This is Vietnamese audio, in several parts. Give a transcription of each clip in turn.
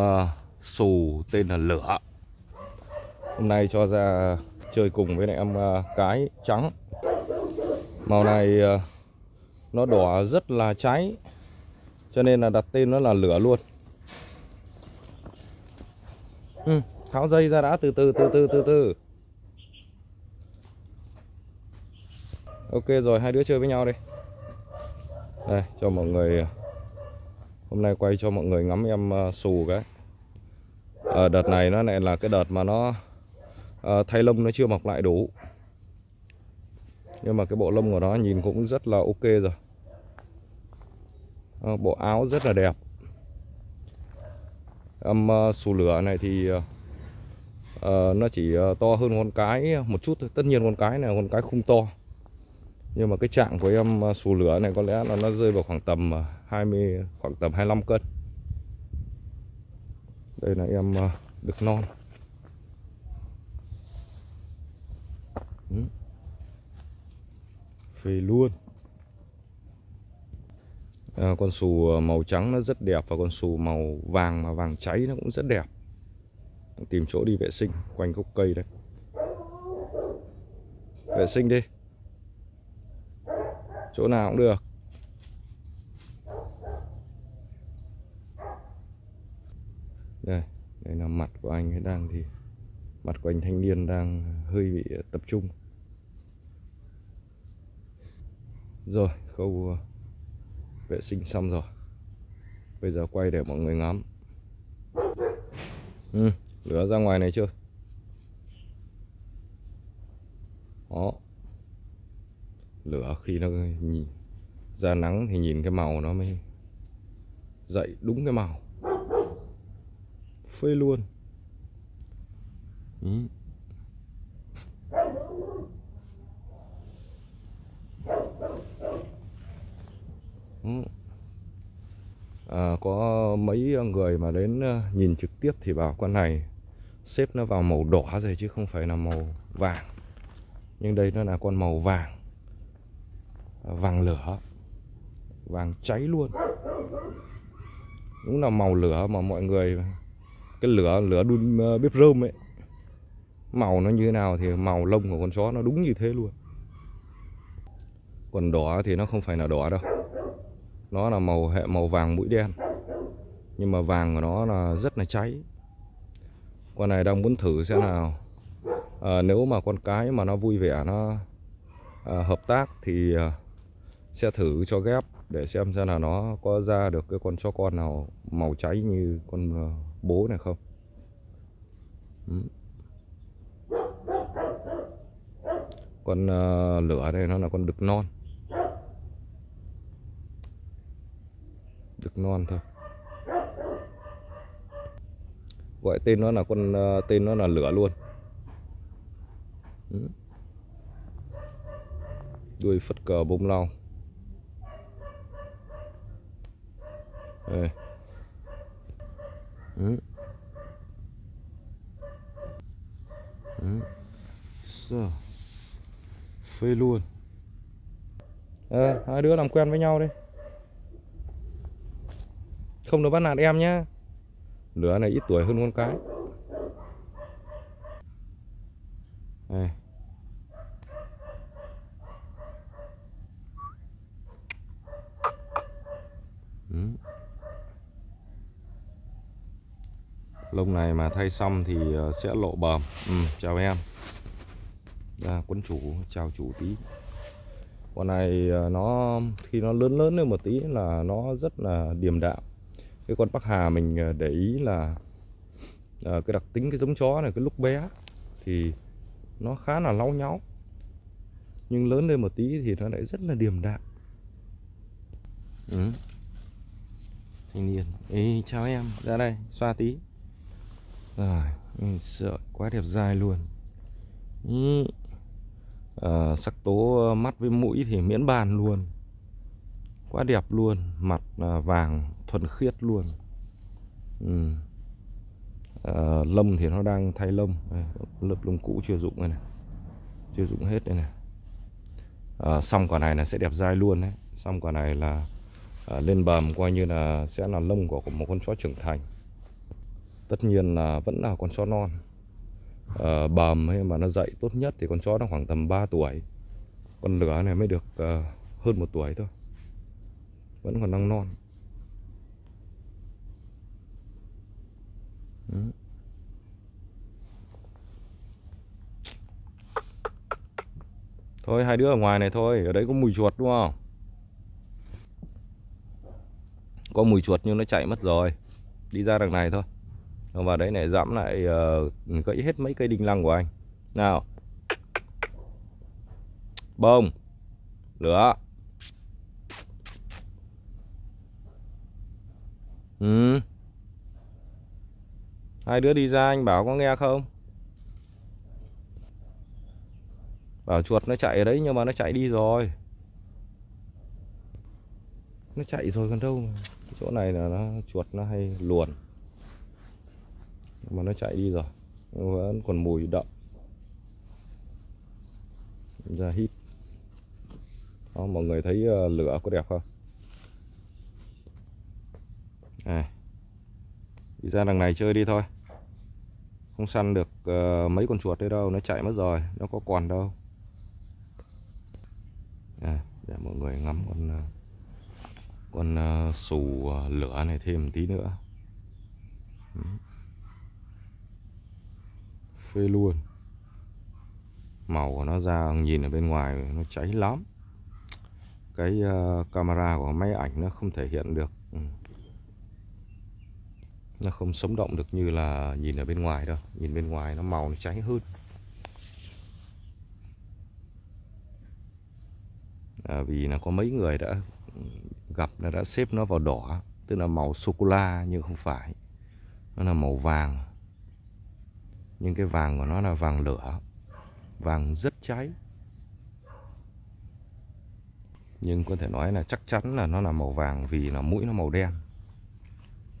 uh, xù tên là lửa. Hôm nay cho ra chơi cùng với lại em uh, cái trắng. Màu này uh, nó đỏ rất là cháy cho nên là đặt tên nó là lửa luôn. Ừ, tháo dây ra đã từ từ từ từ từ từ. Ok rồi hai đứa chơi với nhau đi. Đây cho mọi người hôm nay quay cho mọi người ngắm em ờ, xù cái. À, đợt này nó lại là cái đợt mà nó à, thay lông nó chưa mọc lại đủ. Nhưng mà cái bộ lông của nó nhìn cũng rất là ok rồi. À, bộ áo rất là đẹp. Em à, xù lửa này thì à, nó chỉ to hơn con cái một chút thôi. Tất nhiên con cái này con cái không to nhưng mà cái trạng của em à, xù lửa này có lẽ là nó rơi vào khoảng tầm à, 20 khoảng tầm 25 cân. Đây là em à, được non. Ừ. Phê luôn. À, con sù màu trắng nó rất đẹp và con sù màu vàng mà vàng cháy nó cũng rất đẹp. Tìm chỗ đi vệ sinh quanh gốc cây đây. Vệ sinh đi chỗ nào cũng được. Đây đây là mặt của anh ấy đang thì mặt của anh thanh niên đang hơi bị ờ, tập trung. Rồi khâu ờ, vệ sinh xong rồi. Bây giờ quay để mọi người ngắm. Ừ, lửa ra ngoài này chưa? Đó lửa khi nó nhìn ra nắng thì nhìn cái màu nó mới dậy đúng cái màu phê luôn ừ. Ừ. À, có mấy người mà đến ờ, nhìn trực tiếp thì bảo con này xếp nó vào màu đỏ rồi chứ không phải là màu vàng nhưng đây nó là con màu vàng vàng lửa. Vàng cháy luôn. Đúng là màu lửa mà mọi người cái lửa lửa đun ờ, bếp rơm ấy. Màu nó như thế nào thì màu lông của con chó nó đúng như thế luôn. Còn đỏ thì nó không phải là đỏ đâu. Nó là màu hệ màu vàng mũi đen. Nhưng mà vàng của nó là rất là cháy. Con này đang muốn thử xem nào. À, nếu mà con cái mà nó vui vẻ nó à, hợp tác thì à, sẽ thử cho ghép để xem xem là nó có ra được cái con chó con nào màu cháy như con ờ, bố này không. Con ờ, lửa này nó là con đực non. Đực non thôi. Gọi tên nó là con ờ, tên nó là lửa luôn. Đuôi phất cờ bông lau. Đây ừ. Ừ. So. phê luôn à, hai đứa làm quen với nhau đi không được bắt nạt em nhá lửa này ít tuổi hơn con cái đây. Ừ lông này mà thay xong thì ờ, sẽ lộ bờm. Ừ, chào em. Ra quân chủ chào chủ tí. Con này ờ, nó khi nó lớn lớn lên một tí là nó rất là điềm đạm. Cái con bắc hà mình ờ, để ý là cái đặc tính cái giống chó này cái lúc bé thì nó khá là lau nháo. Nhưng lớn lên một tí thì nó lại rất là điềm đạm. Ừ. thanh niên. Ê, chào em. Ra đây xoa tí rồi sợ quá đẹp dai luôn. Ừ. à, sắc tố ờ, mắt với mũi thì miễn bàn luôn. Quá đẹp luôn mặt ờ, vàng thuần khiết luôn. Ừ. à, lông thì nó đang thay lông. Đây, lớp lông cũ chưa dụng này, này. Chưa dụng hết đây này. À, xong quả này là sẽ đẹp dai luôn đấy. Xong quả này là à, lên bầm coi như là sẽ là lông của một con chó trưởng thành tất nhiên là vẫn là con chó non. À, bầm hay mà nó dậy tốt nhất thì con chó nó khoảng tầm 3 tuổi. Con lửa này mới được uh, hơn một tuổi thôi. Vẫn còn đang non. Đấy. Thôi hai đứa ở ngoài này thôi Ở đấy có mùi chuột đúng không? Có mùi chuột nhưng nó chạy mất rồi. Đi ra đằng này thôi. Vào đấy này dẫm lại ờ, uh, Gãy hết mấy cây đinh lăng của anh. Nào. Bông. Lửa. Ừ. Hai đứa đi ra anh bảo có nghe không? Bảo chuột nó chạy ở đấy nhưng mà nó chạy đi rồi. Nó chạy rồi còn đâu Chỗ này là nó chuột nó hay luồn. Mà nó chạy đi rồi. Vẫn còn mùi đậm. Ra hít. Đó, Mọi người thấy ờ, lửa có đẹp không? À. Đi ra đằng này chơi đi thôi. Không săn được uh, mấy con chuột đấy đâu. Nó chạy mất rồi. Nó có còn đâu. À, để mọi người ngắm con ờ, con uh, xù uh, lửa này thêm một tí nữa. Ừ phê luôn. Màu của nó ra nhìn ở bên ngoài nó cháy lắm. Cái uh, camera của máy ảnh nó không thể hiện được. Ừ. Nó không sống động được như là nhìn ở bên ngoài đâu. Nhìn bên ngoài nó màu nó cháy hơn. À, vì là có mấy người đã gặp là đã xếp nó vào đỏ. Tức là màu sô cô la nhưng không phải. Nó là màu vàng nhưng cái vàng của nó là vàng lửa vàng rất cháy. Nhưng có thể nói là chắc chắn là nó là màu vàng vì là mũi nó màu đen.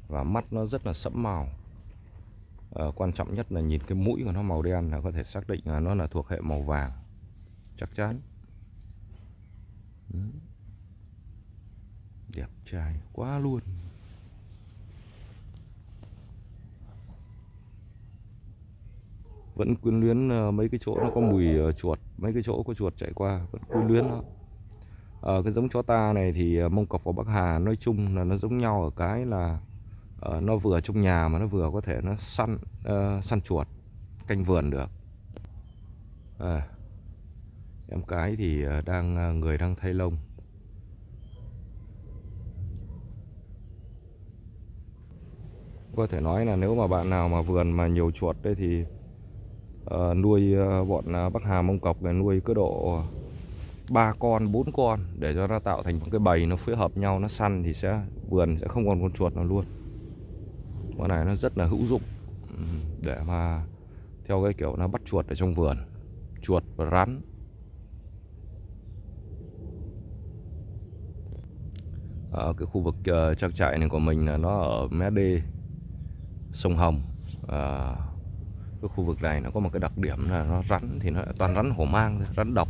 Và mắt nó rất là sẫm màu. À, quan trọng nhất là nhìn cái mũi của nó màu đen là có thể xác định là nó là thuộc hệ màu vàng. Chắc chắn. Ừ. Đẹp trai quá luôn. Vẫn quyến luyến ờ, mấy cái chỗ nó có mùi ờ, chuột mấy cái chỗ có chuột chạy qua vẫn quyến luyến nó à, ờ, cái giống chó ta này thì mông cọc và bắc hà nói chung là nó giống nhau ở cái là uh, nó vừa trong nhà mà nó vừa có thể nó săn uh, săn chuột canh vườn được. À, em cái thì đang người đang thay lông. Có thể nói là nếu mà bạn nào mà vườn mà nhiều chuột đây thì uh, nuôi uh, bọn ờ, bắc hà mông cọc này nuôi cứ độ ba con bốn con để cho nó tạo thành một cái bầy nó phối hợp nhau nó săn thì sẽ vườn sẽ không còn con chuột nào luôn. Con này nó rất là hữu dụng để mà theo cái kiểu nó bắt chuột ở trong vườn chuột và rắn. Ở cái khu vực uh, trang trại này của mình là nó ở mé đê sông Hồng cái khu vực này nó có một cái đặc điểm là nó rắn thì nó toàn rắn hổ mang rắn độc.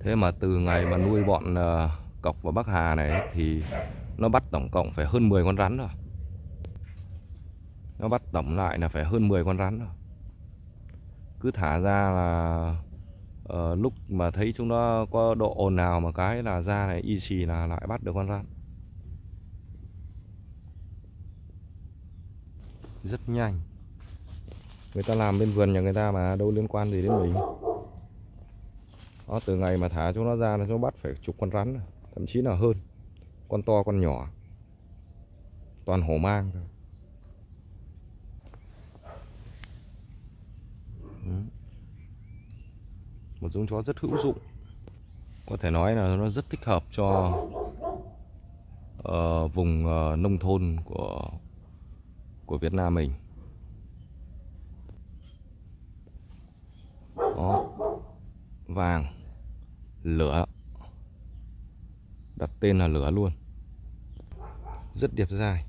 Thế mà từ ngày mà nuôi bọn ờ, cọc và bắc hà này thì nó bắt tổng cộng phải hơn 10 con rắn rồi. Nó bắt tổng lại là phải hơn 10 con rắn rồi. Cứ thả ra là uh, lúc mà thấy chúng nó có độ ồn nào mà cái là ra này y xì là lại bắt được con rắn. Rất nhanh người ta làm bên vườn nhà người ta mà đâu liên quan gì đến mình. Đó từ ngày mà thả chúng nó ra nó bắt phải chục con rắn thậm chí là hơn. Con to con nhỏ. Toàn hổ mang thôi. Một giống chó rất hữu dụng. Có thể nói là nó rất thích hợp cho uh, vùng uh, nông thôn của của Việt Nam mình đó vàng lửa. Đặt tên là lửa luôn. Rất đẹp dài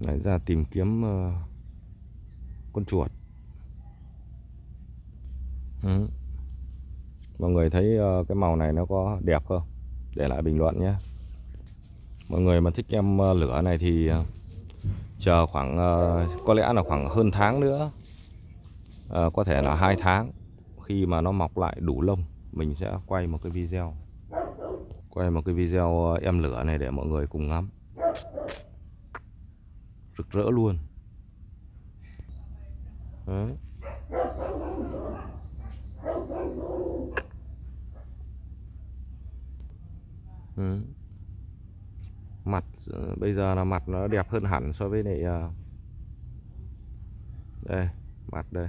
lại ra tìm kiếm uh, con chuột. Ừ. mọi người thấy uh, cái màu này nó có đẹp không? Để lại bình luận nhé. Mọi người mà thích em ờ, lửa này thì chờ khoảng có lẽ là khoảng hơn tháng nữa à, có thể là hai tháng. Khi mà nó mọc lại đủ lông mình sẽ quay một cái video. Quay một cái video ờ, em lửa này để mọi người cùng ngắm. Rực rỡ luôn. Đấy. Ừ. mặt ờ, bây giờ là mặt nó đẹp hơn hẳn so với lại đây mặt đây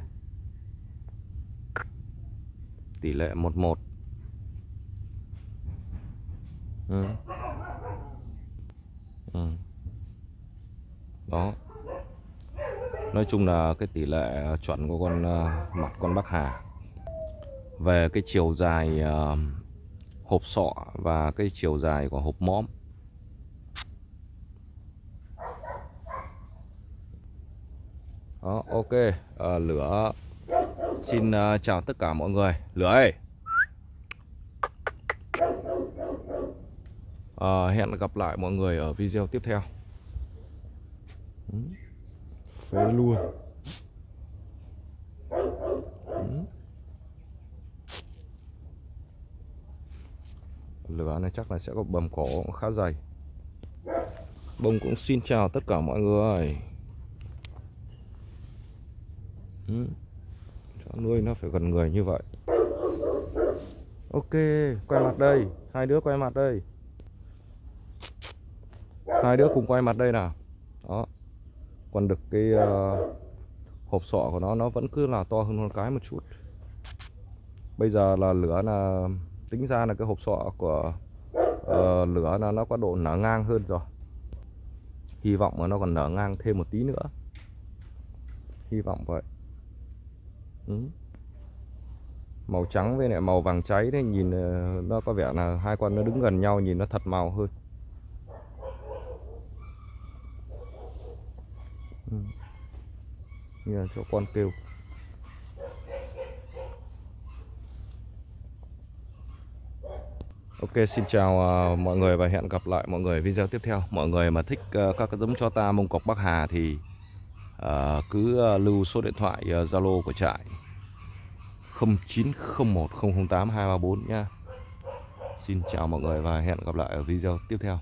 tỷ lệ 11 ừ. Ừ. đó. Nói chung là cái tỷ lệ ờ, chuẩn của con uh, mặt con Bắc Hà. Về cái chiều dài uh, hộp sọ và cái chiều dài của hộp mõm. Đó ok. À, lửa xin ờ, chào tất cả mọi người. Lửa ơi Ờ, hẹn gặp lại mọi người ở video tiếp theo. Phế luôn. Lửa này chắc là sẽ có bầm cổ khá dày. Bông cũng xin chào tất cả mọi người. Ừ. Nuôi nó phải gần người như vậy. Ok quay mặt đây. Hai đứa quay mặt đây. Hai đứa cùng quay mặt đây nào. Đó. Còn được cái uh, hộp sọ của nó nó vẫn cứ là to hơn con cái một chút. Bây giờ là lửa là tính ra là cái hộp sọ của uh, lửa là nó có độ nở ngang hơn rồi. Hy vọng là nó còn nở ngang thêm một tí nữa. Hy vọng vậy ừ. màu trắng với lại màu vàng cháy đấy, nhìn ờ, nó có vẻ là hai con nó đứng gần nhau, nhìn nó thật màu hơn ừ. Như là cho con kêu Ok, xin chào ờ, mọi người và hẹn gặp lại mọi người video tiếp theo Mọi người mà thích ờ, các giống cho ta mông cọc Bắc Hà thì cứ lưu số điện thoại Zalo của trại 0901 008 234 nha Xin chào mọi người và hẹn gặp lại ở video tiếp theo.